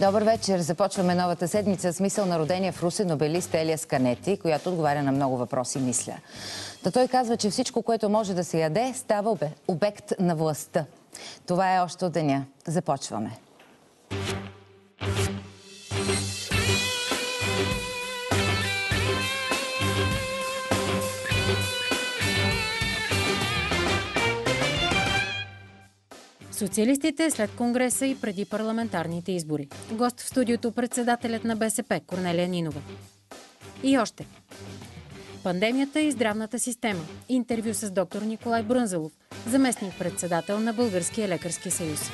Добър вечер. Започваме новата седмица с мисъл на родения в Русе нобелист Елия Сканети, която отговаря на много въпроси, мисля. Та той казва, че всичко, което може да се яде, става обект на властта. Това е още от деня. Започваме. Социалистите след Конгреса и преди парламентарните избори. Гост в студиото председателят на БСП Корнелия Нинова. И още. Пандемията и здравната система. Интервю с доктор Николай Брънзалов, заместник председател на Българския лекарски съюз.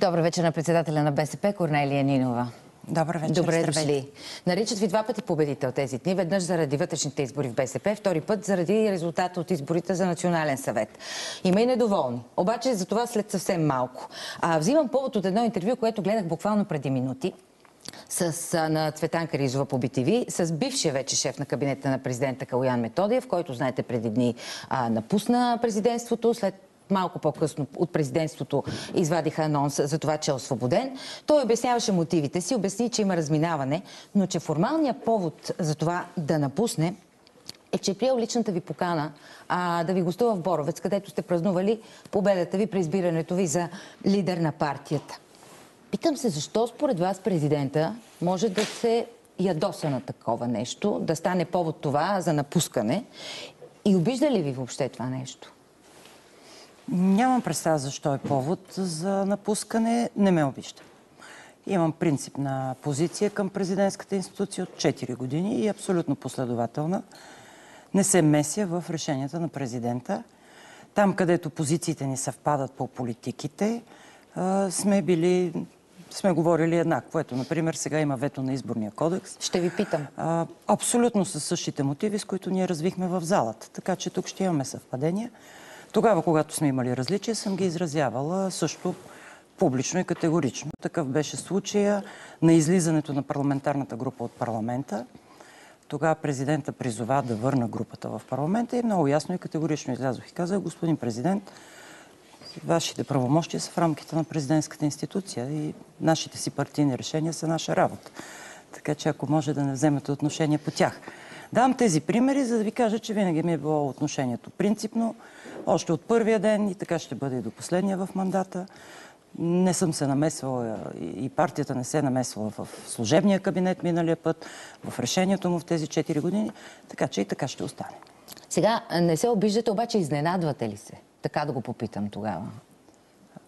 Добър вечер на председателя на БСП Корнелия Нинова. Добър вечер. Добре дошли. Наричат ви два пъти победител тези дни. Веднъж заради вътрешните избори в БСП, втори път заради резултата от изборите за Национален съвет. Има и недоволни. Обаче за това след съвсем малко. А, взимам повод от едно интервю, което гледах буквално преди минути с, на Цветан Каризова по BTV, с бившия вече шеф на кабинета на президента Калуян Методиев, който, знаете, преди дни а, напусна президентството, след малко по-късно от президентството извадиха анонс за това, че е освободен. Той обясняваше мотивите си, обясни, че има разминаване, но че формалният повод за това да напусне е, че е приел личната ви покана а, да ви гостува в Боровец, където сте празнували победата ви при избирането ви за лидер на партията. Питам се, защо според вас президента може да се ядоса на такова нещо, да стане повод това за напускане и обижда ли ви въобще това нещо? Нямам представа защо е повод за напускане. Не ме обижда. Имам принципна позиция към президентската институция от 4 години и абсолютно последователна. Не се меся в решенията на президента. Там, където позициите ни съвпадат по политиките, сме били сме говорили еднакво. Ето, например, сега има вето на изборния кодекс. Ще ви питам. А, абсолютно с същите мотиви, с които ние развихме в залата. Така че тук ще имаме съвпадения. Тогава, когато сме имали различия, съм ги изразявала също публично и категорично. Такъв беше случая на излизането на парламентарната група от парламента. Тогава президента призова да върна групата в парламента и много ясно и категорично излязох и казах, господин президент, вашите правомощия са в рамките на президентската институция и нашите си партийни решения са наша работа. Така че ако може да не вземете отношение по тях. Давам тези примери, за да ви кажа, че винаги ми е било отношението принципно, още от първия ден и така ще бъде и до последния в мандата. Не съм се намесвала и партията не се е намесвала в служебния кабинет миналия път, в решението му в тези 4 години, така че и така ще остане. Сега не се обиждате, обаче изненадвате ли се? Така да го попитам тогава.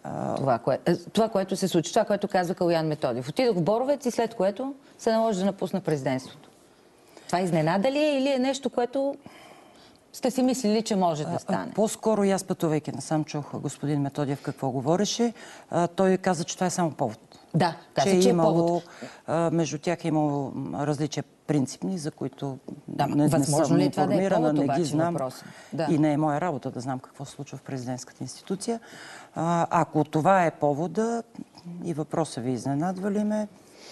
А... Това, кое... Е, това, което се случи, това, което казва Калуян Методив. Отидох в Боровец и след което се наложи да напусна президентството. Това изненада ли е или е нещо, което сте си мислили, че може да стане? По-скоро и аз пътувайки насам чух господин Методиев какво говореше. Той каза, че това е само повод. Да, каза, че, че е имало, повод. Между тях е имало различия принципни, за които да, не, не съм ли това информирана, да е повод, не ги знам. Да. И не е моя работа да знам какво се случва в президентската институция. А, ако това е повода и въпроса ви изненадва ли ме,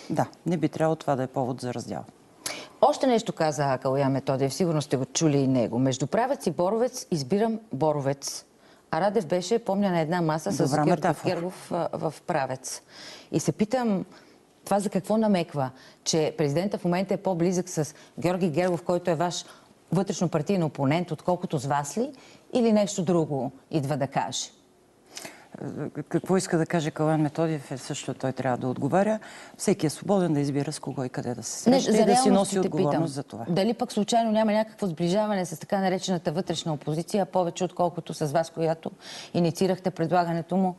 да, не би трябвало това да е повод за раздял. Още нещо каза Калуя Методиев, сигурно сте го чули и него. Между правец и боровец избирам боровец. А Радев беше, помня, на една маса с Георги Гергов в правец. И се питам, това за какво намеква? Че президента в момента е по-близък с Георги Гергов, който е ваш вътрешно партийен опонент, отколкото с вас ли? Или нещо друго идва да каже? Какво иска да каже Кален Методиев, е също той трябва да отговаря. Всеки е свободен да избира с кого и къде да се среща и да си носи отговорност питам. за това. Дали пък случайно няма някакво сближаване с така наречената вътрешна опозиция, повече отколкото с вас, която инициирахте предлагането му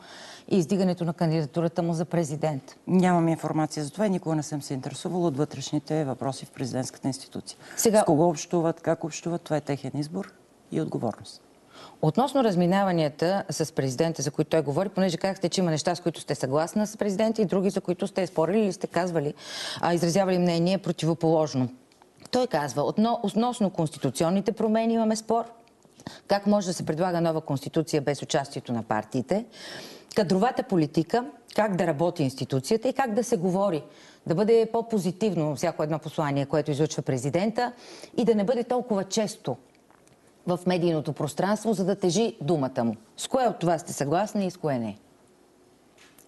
и издигането на кандидатурата му за президент? Нямам информация за това и никога не съм се интересувала от вътрешните въпроси в президентската институция. Сега... С кого общуват, как общуват, това е техен избор и отговорност. Относно разминаванията с президента, за които той говори, понеже казахте, че има неща, с които сте съгласна с президента и други, за които сте спорили или сте казвали, а, изразявали мнение противоположно. Той казва, относно конституционните промени имаме спор, как може да се предлага нова конституция без участието на партиите, кадровата политика, как да работи институцията и как да се говори, да бъде по-позитивно всяко едно послание, което излучва президента и да не бъде толкова често в медийното пространство, за да тежи думата му. С кое от това сте съгласни и с кое не?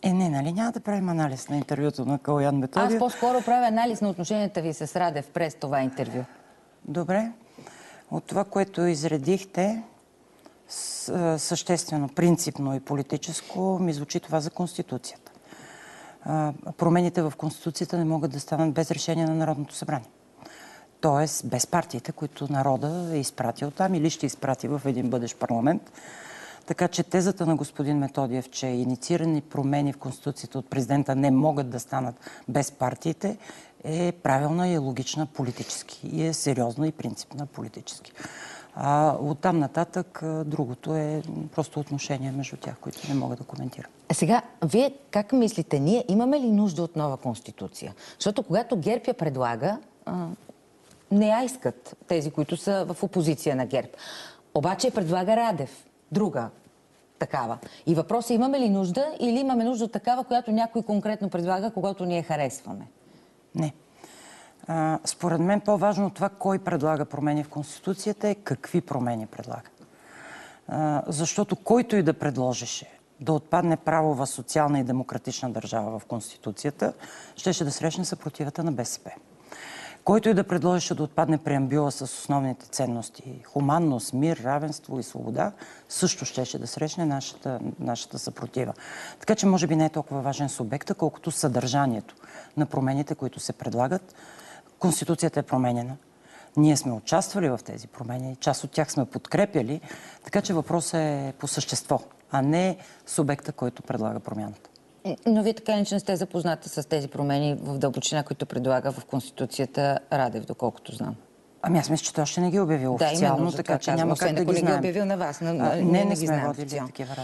Е, не, нали няма да правим анализ на интервюто на Калоян Аз Методиев? по-скоро правя анализ на отношенията ви с Радев през това интервю. Добре. От това, което изредихте, съществено, принципно и политическо, ми звучи това за Конституцията. Промените в Конституцията не могат да станат без решение на Народното събрание. Тоест, без партиите, които народа е изпратил там или ще изпрати в един бъдещ парламент. Така че тезата на господин Методиев, че инициирани промени в Конституцията от президента не могат да станат без партиите, е правилна и е логична политически. И е сериозна и принципна политически. А оттам нататък другото е просто отношение между тях, които не мога да коментирам. А сега, вие как мислите, ние имаме ли нужда от нова конституция? Защото когато ГЕРБ предлага, не я искат тези, които са в опозиция на ГЕРБ. Обаче предлага Радев, друга такава. И въпросът е имаме ли нужда или имаме нужда от такава, която някой конкретно предлага, когато ние харесваме? Не. А, според мен по-важно от това кой предлага промени в Конституцията е какви промени предлага. А, защото който и да предложеше да отпадне правова, социална и демократична държава в Конституцията, щеше да срещне съпротивата на БСП. Който и да предложеше да отпадне преамбюла с основните ценности хуманност, мир, равенство и свобода, също щеше да срещне нашата, нашата съпротива. Така че може би не е толкова важен субекта, колкото съдържанието на промените, които се предлагат. Конституцията е променена. Ние сме участвали в тези промени, част от тях сме подкрепяли, така че въпросът е по същество, а не субекта, който предлага промяната. Но вие така иначе не сте запозната с тези промени в дълбочина, които предлага в Конституцията Радев, доколкото знам. Ами аз мисля, че той още не ги е обявил Да, официално, именно така че няма как да ги не ги е знаем. обявил на вас. На, А, не, ние не ги знаем официално. такива.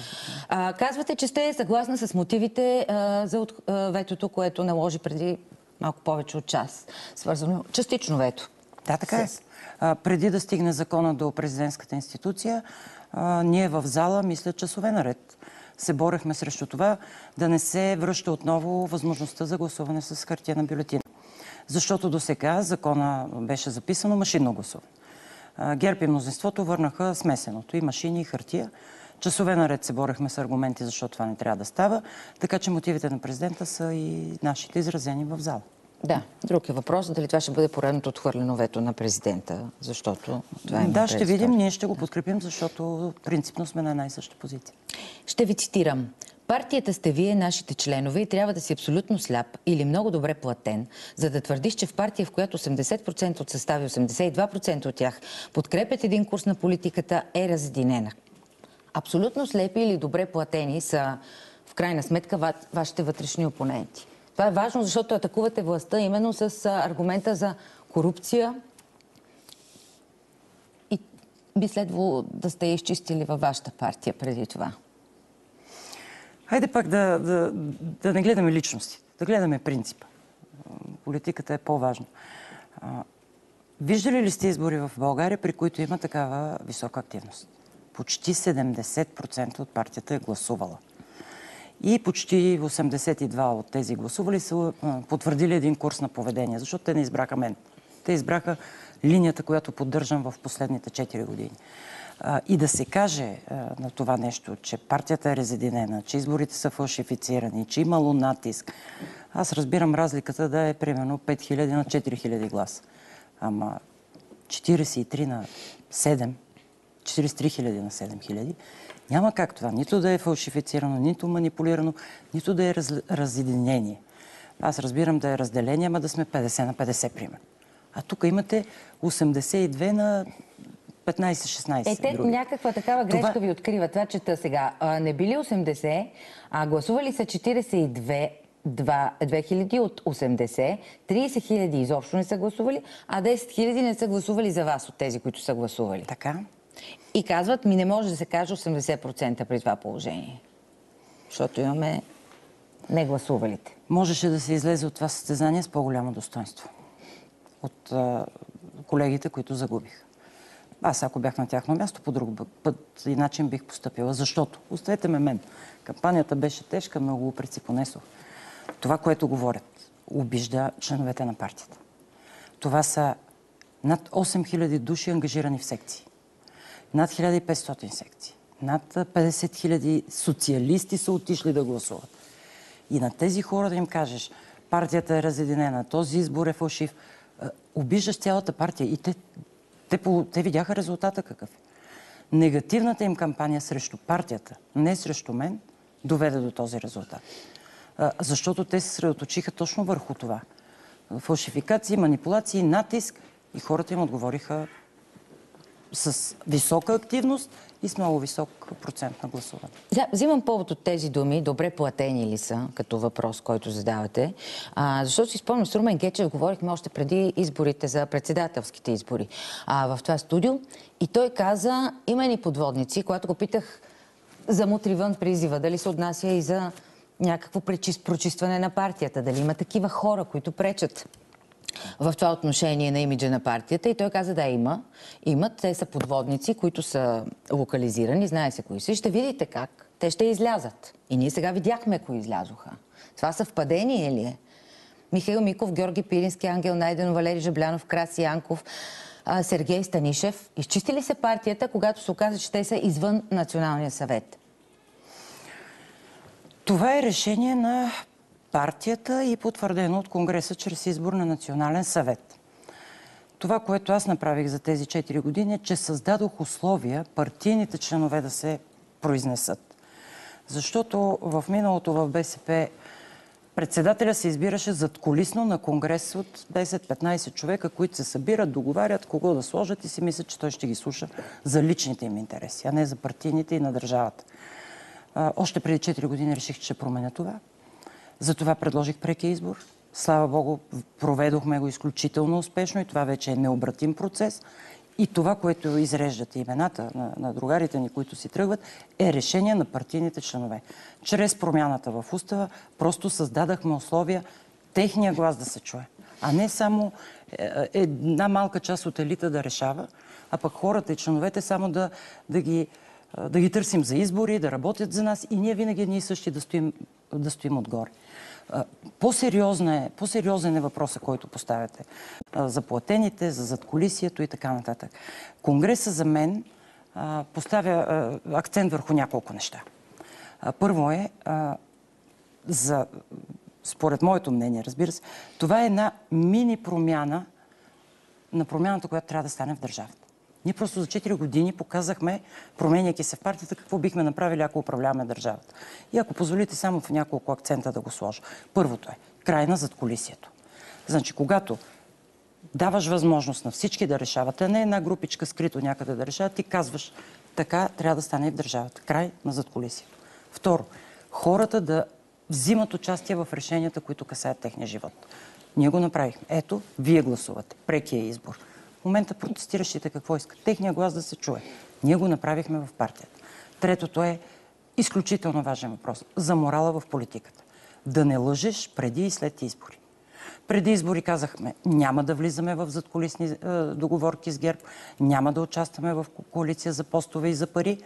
А, казвате, че сте съгласна с мотивите а, за от, а, ветото, което наложи преди малко повече от час. Свързано частично вето. Да, така е. С- А, преди да стигне закона до президентската институция, а, ние в зала, мисля, часове наред се борехме срещу това да не се връща отново възможността за гласуване с хартия на бюлетина. Защото до сега закона беше записано машинно гласуване. ГЕРБ и мнозинството върнаха смесеното и машини и хартия. Часове наред се борехме с аргументи, защо това не трябва да става, така че мотивите на президента са и нашите изразени в зала. Да, друг е въпрос дали това ще бъде поредното отхвърлено вето на президента, защото това има да, ще видим. Ние ще го подкрепим, защото принципно сме на една и съща позиция. Ще ви цитирам. Партията сте вие, нашите членове, и трябва да си абсолютно сляп или много добре платен, за да твърдиш, че в партия, в която 80% от състави, 82% от тях подкрепят един курс на политиката, е разединена. Абсолютно слепи или добре платени са, в крайна сметка, ва- вашите вътрешни опоненти. Това е важно, защото атакувате властта именно с аргумента за корупция и би следвало да сте изчистили във вашата партия преди това. Хайде пак да, да, да не гледаме личности, да гледаме принципа. Политиката е по-важна. Виждали ли сте избори в България, при които има такава висока активност? Почти 70% от партията е гласувала. И почти 82 от тези гласували са потвърдили един курс на поведение, защото те не избраха мен. Те избраха линията, която поддържам в последните 4 години. И да се каже на това нещо, че партията е резидинена, че изборите са фалшифицирани, че имало натиск. Аз разбирам разликата да е примерно 5000 на 4000 гласа. Ама 43 на 7, 43 хиляди на 7 хиляди, няма как това. Нито да е фалшифицирано, нито манипулирано, нито да е раз, разединение. Аз разбирам да е разделение, ама да сме 50 на 50, примерно. А тук имате 82 на 15-16. Е, те други. някаква такава грешка Това- ви открива. Това чета сега. А, не били 80, а гласували са 42 2 2000 от 80, 30 хиляди изобщо не са гласували, а 10 хиляди не са гласували за вас от тези, които са гласували. Така. И казват, ми не може да се каже 80% при това положение. Защото имаме негласувалите. Можеше да се излезе от това състезание с по-голямо достоинство. От а, колегите, които загубих. Аз, ако бях на тяхно място, по друг път и начин бих поступила. Защото, оставете ме мен, кампанията беше тежка, много упреци понесох. Това, което говорят, обижда членовете на партията. Това са над 8000 души ангажирани в секции. Над 1500 секции. Над 50 000 социалисти са отишли да гласуват. И на тези хора да им кажеш, партията е разединена, този избор е фалшив, а, обиждаш цялата партия. И те, те, те видяха резултата какъв е. Негативната им кампания срещу партията, не срещу мен, доведе до този резултат. А, Защото те се средоточиха точно върху това. Фалшификации, манипулации, натиск и хората им отговориха с висока активност и с много висок процент на гласуване. Да, взимам повод от тези думи. Добре платени ли са, като въпрос, който задавате? А, защото си спомням, с Румен Гечев говорихме още преди изборите за председателските избори а, в това студио. И той каза, има ни подводници, когато го питах за мутривън призива, дали се отнася и за някакво прочистване на партията, дали има такива хора, които пречат в това отношение на имиджа на партията. И той каза, да, има. Имат. Те са подводници, които са локализирани, знае се кои са. И ще видите как те ще излязат. И ние сега видяхме кои излязоха. Това съвпадение ли е? Михаил Миков, Георги Пирински, Ангел Найден, Валери Жаблянов, Краси Янков, Сергей Станишев. Изчисти ли се партията, когато се оказа, че те са извън Националния съвет? Това е решение на партията и потвърдено от Конгреса чрез избор на Национален съвет. Това, което аз направих за тези 4 години е, че създадох условия партийните членове да се произнесат. Защото в миналото в БСП председателя се избираше зад колисно на конгрес от 10-15 човека, които се събират, договарят кого да сложат и си мислят, че той ще ги слуша за личните им интереси, а не за партийните и на държавата. Още преди 4 години реших, че ще променя това. Затова предложих прекия избор. Слава Богу, проведохме го изключително успешно и това вече е необратим процес. И това, което изреждате имената на, на другарите ни, които си тръгват, е решение на партийните членове. Чрез промяната в устава просто създадахме условия техния глас да се чуе. А не само е, е, една малка част от елита да решава, а пък хората и членовете само да, да ги да ги търсим за избори, да работят за нас и ние винаги ние същи да стоим, да стоим отгоре. А, По-сериозен е, по-сериозен е въпроса, който поставяте. За платените, за задколисието и така нататък. Конгреса за мен поставя акцент върху няколко неща. Първо е, за, според моето мнение, разбира се, това е една мини промяна на промяната, която трябва да стане в държавата. Ние просто за 4 години показахме, променяйки се в партията, какво бихме направили, ако управляваме държавата. И ако позволите само в няколко акцента да го сложа. Първото е край на задколисието. Значи, когато даваш възможност на всички да решават, а не една групичка скрито някъде да решават, ти казваш, така трябва да стане и в държавата. Край на задколисието. Второ, хората да взимат участие в решенията, които касаят техния живот. Ние го направихме. Ето, вие гласувате. Прекия избор. Момента протестиращите какво искат? Техния глас да се чуе. Ние го направихме в партията. Третото е изключително важен въпрос. За морала в политиката. Да не лъжеш преди и след избори. Преди избори казахме, няма да влизаме в задколисни е, договорки с ГЕРБ, няма да участваме в ко- коалиция за постове и за пари.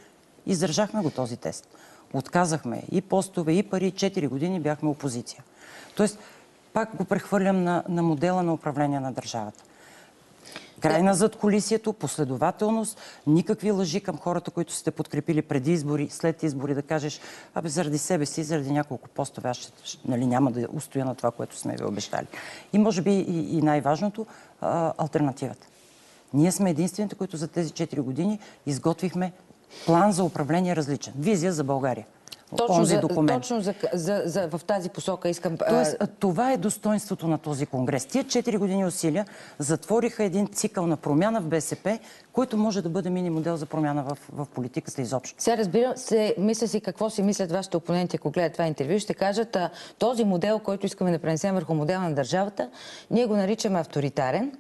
Издържахме го този тест. Отказахме и постове, и пари. Четири години бяхме опозиция. Тоест, пак го прехвърлям на, на модела на управление на държавата. Край на задколисието, последователност, никакви лъжи към хората, които сте подкрепили преди избори, след избори, да кажеш, абе заради себе си, заради няколко постове, аз ще, нали, няма да устоя на това, което сме ви обещали. И може би и, и най-важното, альтернативата. Ние сме единствените, които за тези 4 години изготвихме план за управление различен. Визия за България. Точно, Онзи за, документ. точно за, за, за, в тази посока искам... Тоест, това е достоинството на този конгрес. Тия 4 години усилия затвориха един цикъл на промяна в БСП, който може да бъде мини модел за промяна в, в политиката изобщо. Сега разбира се, мисля си какво си мислят вашите опоненти, ако гледат това интервю, ще кажат, а, този модел, който искаме да пренесем върху модела на държавата, ние го наричаме авторитарен,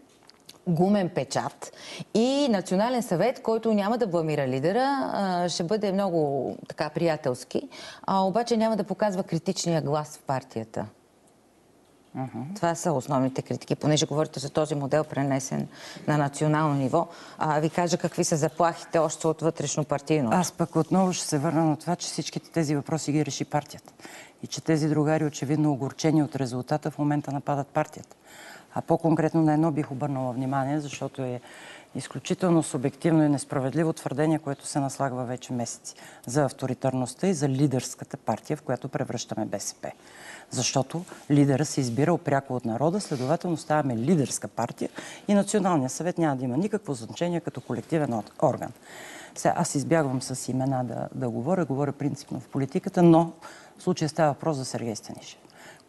гумен печат и национален съвет, който няма да бламира лидера, ще бъде много така приятелски, а обаче няма да показва критичния глас в партията. Това са основните критики, понеже говорите за този модел, пренесен на национално ниво. А ви кажа какви са заплахите още от вътрешно партийно. Аз пък отново ще се върна на това, че всичките тези въпроси ги реши партията. И че тези другари, очевидно огорчени от резултата, в момента нападат партията. А по-конкретно на едно бих обърнала внимание, защото е изключително субективно и несправедливо твърдение, което се наслагва вече месеци за авторитарността и за лидерската партия, в която превръщаме БСП. Защото лидера се избира пряко от народа, следователно ставаме лидерска партия и Националният съвет няма да има никакво значение като колективен орган. Сега, аз избягвам с имена да, да говоря, говоря принципно в политиката, но в случая става въпрос за Сергей Станишев,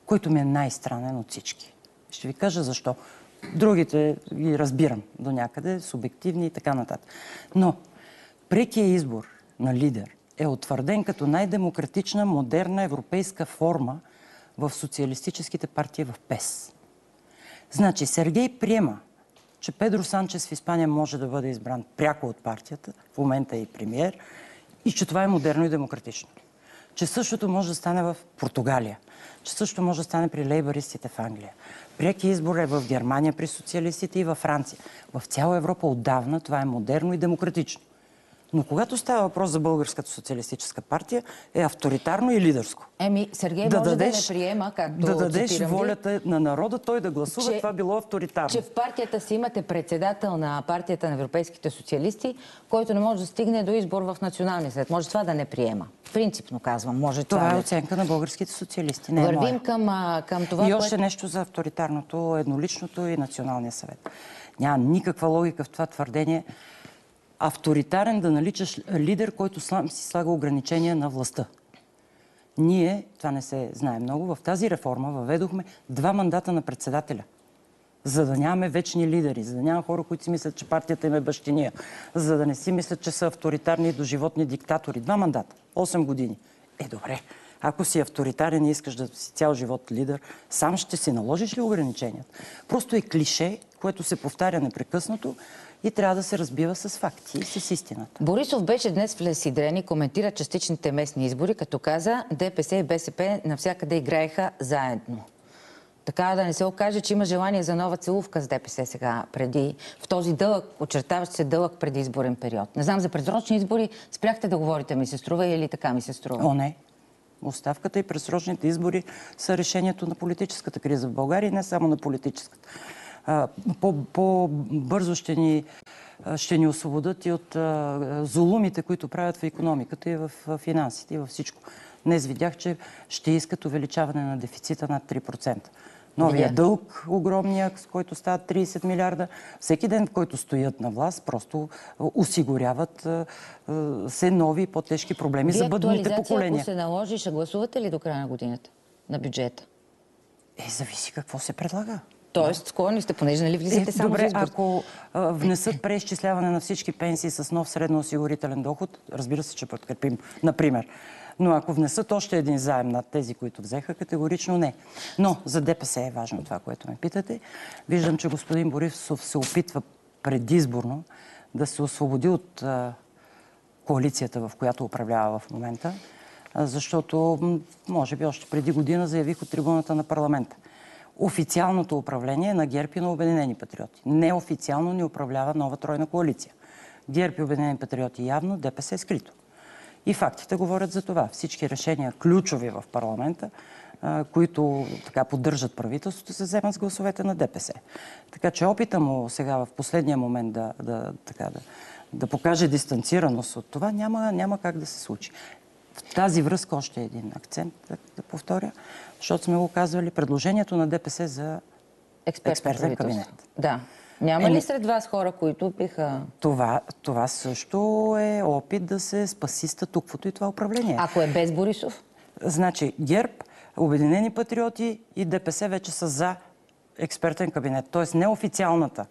който ми е най-странен от всички. Ще ви кажа защо. Другите ги разбирам до някъде, субективни и така нататък. Но прекият избор на лидер е утвърден като най-демократична, модерна европейска форма в социалистическите партии в ПЕС. Значи Сергей приема, че Педро Санчес в Испания може да бъде избран пряко от партията, в момента е и премиер, и че това е модерно и демократично. Че същото може да стане в Португалия, че същото може да стане при лейбаристите в Англия. Преки избор е в Германия при социалистите и във Франция. В цяла Европа отдавна това е модерно и демократично. Но когато става въпрос за Българската социалистическа партия, е авторитарно и лидерско. Еми, Сергей може да не приема, както да дадеш цитирам ви, волята на народа, той да гласува, че- това било авторитарно. че в партията си имате председател на партията на европейските социалисти, който не може да стигне до избор в националния съвет. Може това да не приема. Принципно казвам, може това, Това е да- оценка на българските социалисти, не е Вървим моя. към, към това, И още което... нещо за авторитарното, едноличното и националния съвет. Няма никаква логика в това твърдение. Авторитарен да наличаш лидер, който си слага ограничения на властта. Ние, това не се знае много, в тази реформа въведохме два мандата на председателя. За да нямаме вечни лидери, за да няма хора, които си мислят, че партията им е бащиния, за да не си мислят, че са авторитарни и доживотни диктатори. Два мандата, 8 години. Е, добре. Ако си авторитарен и искаш да си цял живот лидер, сам ще си наложиш ли ограниченията? Просто е клише, което се повтаря непрекъснато и трябва да се разбива с факти и с истината. Борисов беше днес в Лесидрен и коментира частичните местни избори, като каза ДПС и БСП навсякъде играеха заедно. Така да не се окаже, че има желание за нова целувка с ДПС сега, преди, в този дълъг, очертаващ се дълъг предизборен период. Не знам, за предсрочни избори спряхте да говорите, ми се струва или така ми се струва? О, не. Оставката и пресрочните избори са решението на политическата криза в България не само на политическата. По- По-бързо ще ни, ще ни освободят и от а, зулумите, които правят в економиката и в финансите и във всичко. Днес видях, че ще искат увеличаване на дефицита над 3%. Новия Видях. дълг, огромния, с който стават 30 милиарда. Всеки ден, в който стоят на власт, просто осигуряват се нови по-тежки проблеми Вие за бъдните поколения. ако се наложи, ще гласувате ли до края на годината на бюджета? Е, зависи какво се предлага. Тоест, склонни сте, понеже нали влизате Е, само добре, за ако а, внесат преизчисляване на всички пенсии с нов средноосигурителен доход, разбира се, че подкрепим, например. Но ако внесат още един заем над тези, които взеха, категорично не. Но за ДПС е важно това, което ме питате. Виждам, че господин Борисов се опитва предизборно да се освободи от а, коалицията, в която управлява в момента, а, защото може би още преди година заявих от трибуната на парламента. Официалното управление на ГЕРБ и на Обединени патриоти. Неофициално ни управлява нова тройна коалиция. ГЕРБ и Обединени патриоти явно, ДПС е скрито. И фактите говорят за това. Всички решения, ключови в парламента, които така поддържат правителството, се вземат с гласовете на ДПС. Така че опита му сега в последния момент да, да, така, да, да покаже дистанцираност от това няма, няма как да се случи. В тази връзка още един акцент да, да повторя, защото сме го казвали, предложението на ДПС за Експертен, експертен кабинет. Да. Няма Еми- ли сред вас хора, които биха... това, това също е опит да се спаси статуквото и това управление. Ако е без Борисов? Значи ГЕРБ, Обединени патриоти и ДПС вече са за експертен кабинет. Тоест неофициалната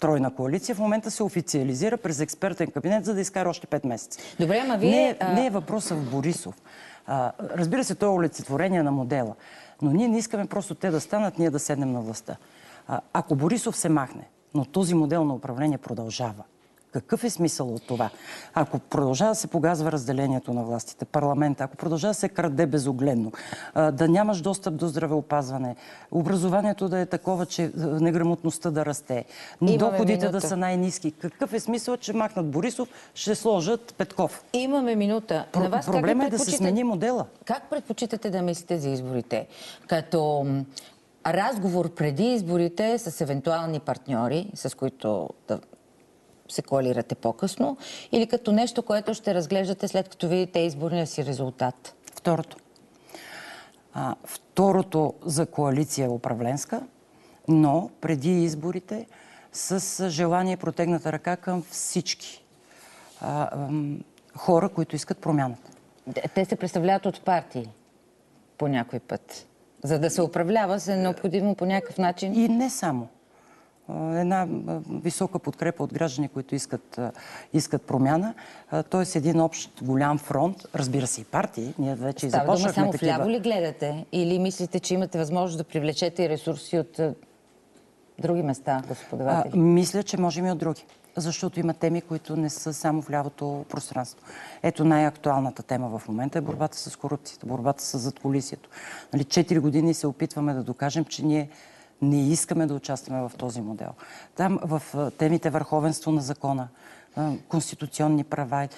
тройна коалиция в момента се официализира през експертен кабинет, за да изкара още 5 месеца. Добре, ама вие, Не, е- а- не е въпросът в Борисов. А, разбира се, то е олицетворение на модела. Но ние не искаме просто те да станат, ние да седнем на властта. А, ако Борисов се махне, но този модел на управление продължава, какъв е смисъл от това? Ако продължава да се погазва разделението на властите, парламента, ако продължава да се краде безогледно, да нямаш достъп до здравеопазване, образованието да е такова, че неграмотността да расте, Имаме доходите минута. да са най-низки, какъв е смисъл, че махнат Борисов, ще сложат Петков? Имаме минута. Про- На вас проблема е да се смени модела. Как предпочитате да мислите за изборите? Като разговор преди изборите с евентуални партньори, с които да се коалирате по-късно, или като нещо, което ще разглеждате след като видите изборния си резултат? Второто. А, второто за коалиция е управленска, но преди изборите с желание протегната ръка към всички а, ам, хора, които искат промяната. Те се представляват от партии по някой път. За да се управлява, се е необходимо по някакъв начин. И не само. Една висока подкрепа от граждани, които искат, искат промяна. Тоест един общ голям фронт, разбира се и партии. Ние вече дума започнахме само такива. вляво ли гледате? Или мислите, че имате възможност да привлечете и ресурси от други места, господаватели? А, мисля, че можем и от други. Защото има теми, които не са само в лявото пространство. Ето най-актуалната тема в момента е борбата с корупцията, борбата с задколисието. Нали, четири години се опитваме да докажем, че ние не искаме да участваме в този модел. Там в темите върховенство на закона, конституционни права,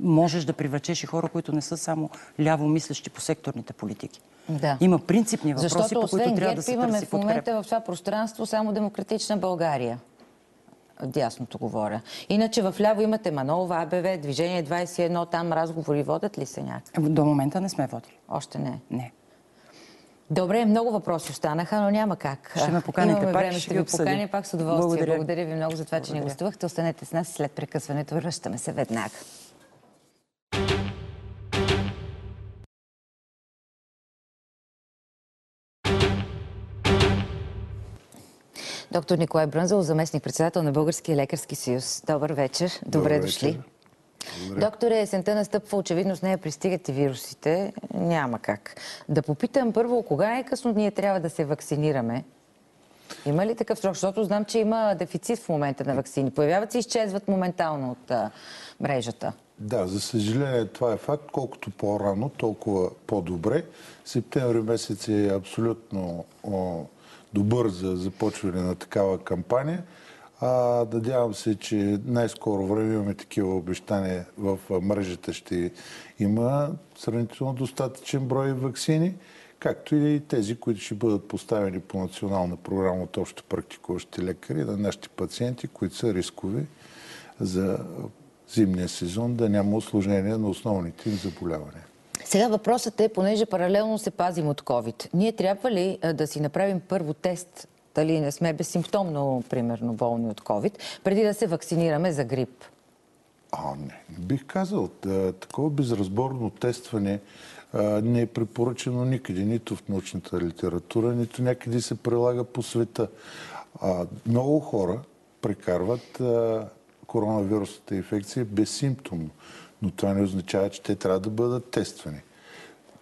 можеш да привлечеш и хора, които не са само ляво мислещи по секторните политики. Да. Има принципни въпроси, Защото по които трябва да се имаме търси в момента подкрепа. в това пространство само демократична България. Дясното говоря. Иначе в ляво имате Манолова, АБВ, Движение 21, там разговори водят ли се някак? До момента не сме водили. Още не. Не. Добре, много въпроси останаха, но няма как. Ще ме поканите Имаме пак, време, ще ще ви поканя пак с удоволствие. Благодаря. Благодаря ви много за това, че ни Благодаря. гостувахте. Останете с нас след прекъсването. Връщаме се веднага. Доктор Николай Брънзал, заместник председател на Българския лекарски съюз. Добър вечер. Добре Добър дошли. вечер. Благодаря. Докторе, есента настъпва, очевидно с нея пристигат и вирусите. Няма как. Да попитам първо, кога е късно ние трябва да се вакцинираме? Има ли такъв срок? Защото знам, че има дефицит в момента на вакцини. Появяват се и изчезват моментално от а, мрежата. Да, за съжаление това е факт. Колкото по-рано, толкова по-добре. Септември месец е абсолютно о, добър за започване на такава кампания. А, надявам се, че най-скоро време имаме такива обещания в мрежата ще има сравнително достатъчен брой вакцини, както и тези, които ще бъдат поставени по национална програма от общо практикуващи лекари на нашите пациенти, които са рискови за зимния сезон да няма осложнения на основните им заболявания. Сега въпросът е, понеже паралелно се пазим от COVID, ние трябва ли да си направим първо тест, дали не сме безсимптомно, примерно, болни от COVID, преди да се вакцинираме за грип? А, не, бих казал. Такова безразборно тестване не е препоръчено никъде, нито в научната литература, нито някъде се прилага по света. А, много хора прекарват а, коронавирусната инфекция безсимптомно, но това не означава, че те трябва да бъдат тествани.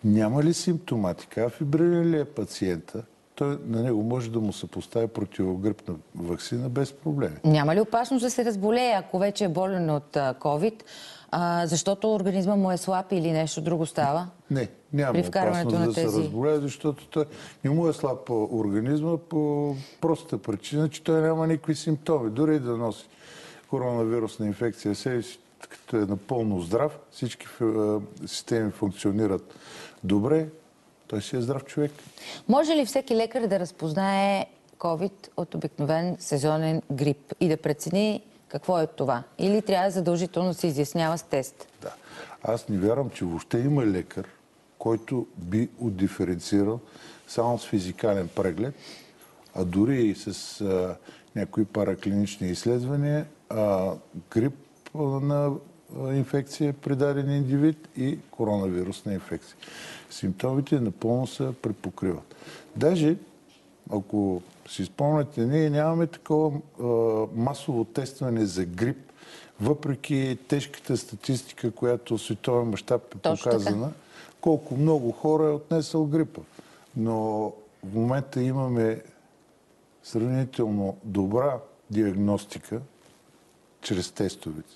Няма ли симптоматика, фибрилен ли е пациента, той на него може да му се постави противогрипна вакцина без проблеми. Няма ли опасност да се разболее, ако вече е болен от COVID, а, защото организма му е слаб или нещо друго става? Не, няма опасност да тези- се разболее, защото той не му е слаб по организма по простата причина, че той няма никакви симптоми. Дори и да носи коронавирусна инфекция си, като е напълно здрав, всички системи функционират добре, той си е здрав човек. Може ли всеки лекар да разпознае COVID от обикновен сезонен грип и да прецени какво е това? Или трябва задължително да се изяснява с тест? Да. Аз не вярвам, че въобще има лекар, който би отдиференцирал само с физикален преглед, а дори и с а, някои параклинични изследвания, а, грип на инфекция при даден индивид и коронавирусна инфекция. Симптомите напълно се препокриват. Даже, ако си спомняте, ние нямаме такова а, масово тестване за грип, въпреки тежката статистика, която световен мащаб е Точно така. показана, колко много хора е отнесъл грипа. Но в момента имаме сравнително добра диагностика чрез тестовете.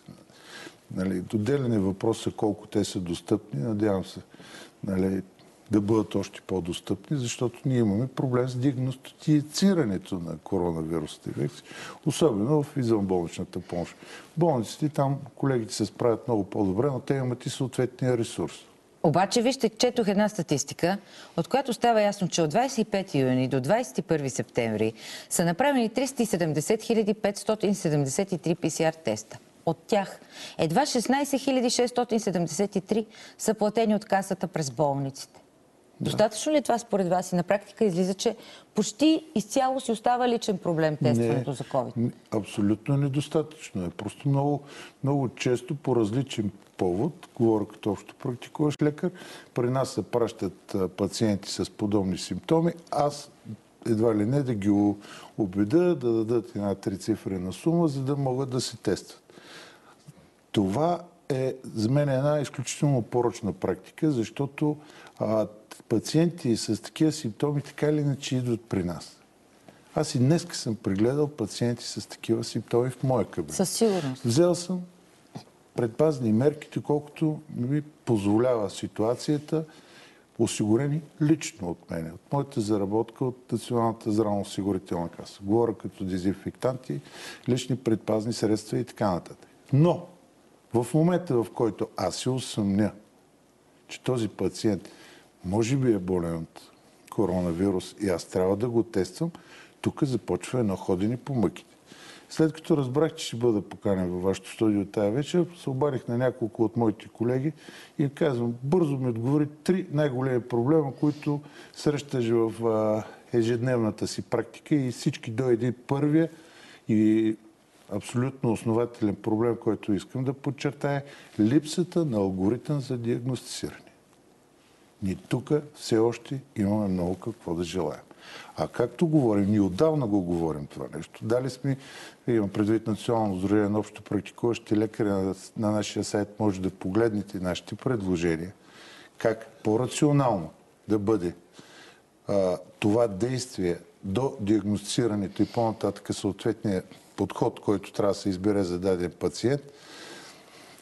Нали, доделен е въпроса колко те са достъпни. Надявам се нали, да бъдат още по-достъпни, защото ние имаме проблем с диагностицирането на коронавирусната особено в извънболничната помощ. Болниците там колегите се справят много по-добре, но те имат и съответния ресурс. Обаче, вижте, четох една статистика, от която става ясно, че от 25 юни до 21 септември са направени 370 573 ПСР теста. От тях едва 16 673 са платени от касата през болниците. Достатъчно ли е това според вас? И на практика излиза, че почти изцяло си остава личен проблем тестването за COVID. Не, абсолютно недостатъчно е. Просто много, много често по различен повод, говоря като общо практикуващ лекар, при нас се пращат пациенти с подобни симптоми. Аз едва ли не да ги убеда да дадат една трицифрена сума, за да могат да се тестват. Това е за мен една изключително порочна практика, защото а, пациенти с такива симптоми така или иначе идват при нас. Аз и днес съм прегледал пациенти с такива симптоми в моя кабинет. Със сигурност. Взел съм предпазни мерки, колкото ми позволява ситуацията, осигурени лично от мен, от моята заработка от Националната здравноосигурителна каса. Говоря като дезинфектанти, лични предпазни средства и така нататък. Но в момента, в който аз се усъмня, че този пациент може би е болен от коронавирус и аз трябва да го тествам, тук започва едно ходене по мъките. След като разбрах, че ще бъда поканен във вашето студио тая вечер, се обадих на няколко от моите колеги и казвам, бързо ми отговори три най-големи проблема, които срещаш в ежедневната си практика и всички до един първия и абсолютно основателен проблем, който искам да подчертая, липсата на алгоритъм за диагностициране. Ние тук все още имаме много какво да желаем. А както говорим, ние отдавна го говорим това нещо. Дали сме, имам предвид Национално сдружение на общо практикуващи лекари на, на нашия сайт, може да погледнете нашите предложения, как по-рационално да бъде а, това действие до диагностицирането и по-нататък съответния подход, който трябва да се избере за даден пациент,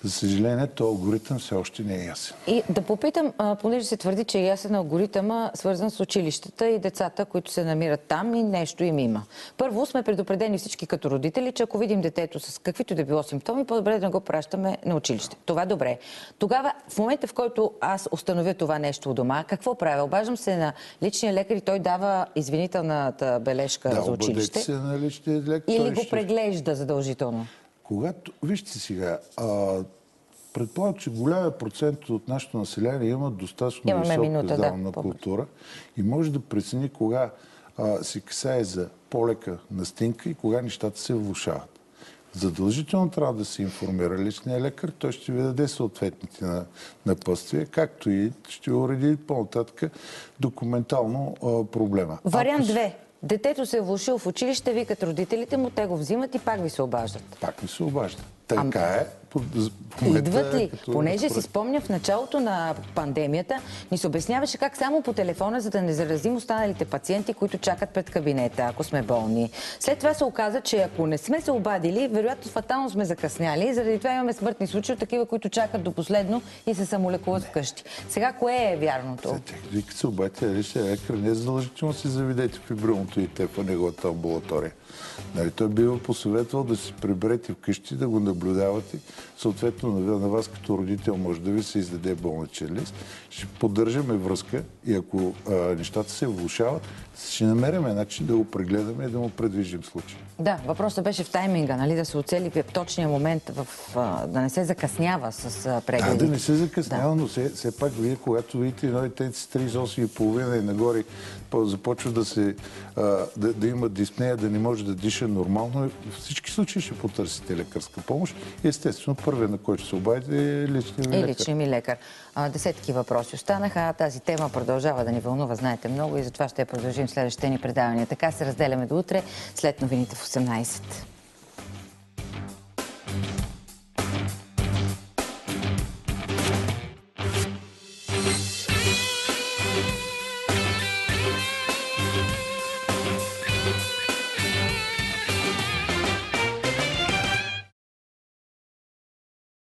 за съжаление, то алгоритъм все още не е ясен. И да попитам, понеже се твърди, че е ясен алгоритъма, свързан с училищата и децата, които се намират там и нещо им има. Първо сме предупредени всички като родители, че ако видим детето с каквито да било симптоми, по-добре да не го пращаме на училище. Това добре. Тогава, в момента в който аз установя това нещо у дома, какво правя? Обаждам се на личния лекар и той дава извинителната бележка Да, за училище. се на личния лекар. Или го ще- преглежда задължително. Когато, вижте сега, а, предполагам, че голяма процент от нашето население имат достатъчно Имаме висока минута, да, култура и може да прецени кога а, се касае за по-лека настинка и кога нещата се влушават. Задължително трябва да се информира личния лекар, той ще ви даде съответните на- напътствия, както и ще уреди по-нататък документално а, проблема. Вариант Ако с- 2. Детето се е влушил в училище, викат родителите му, те го взимат и пак ви се обаждат. Пак ми се обажда. Така е. По- Идват е ли? като Понеже си спомня в началото на пандемията, ни се обясняваше как само по телефона, за да не заразим останалите пациенти, които чакат пред кабинета, ако сме болни. След това се оказа, че ако не сме се обадили, вероятно фатално сме закъсняли и заради това имаме смъртни случаи от такива, които чакат до последно и се самолекуват вкъщи. Сега кое е вярното? Вика се обадите личния лекар, не е задължително си заведете фибрилното дете в неговата амбулатория. Нали, той бива посъветвал да си приберете вкъщи, да го наблюдавате. Съответно, на, вас като родител може да ви се издаде болничен лист. Ще поддържаме връзка и ако а, нещата се влушават, ще намерим начин да го прегледаме и да му предвижим случай. Да, въпросът беше в тайминга, нали, да се оцели в точния момент, в, а, да не се закъснява с а, Да, прегледите. да не се закъснява, но все, все пак вие, когато видите едно дете с 38,5 и нагоре, започва да, се, да, да има диспнея, да не може да диша нормално, в всички случаи ще потърсите лекарска помощ. Естествено, първият, на който се обадите, е личният ви И лекар. личния ми лекар. Десетки въпроси останаха. Тази тема продължава да ни вълнува, знаете много, и затова ще я продължим следващите ни предавания. Така се разделяме до утре, след новините в 18.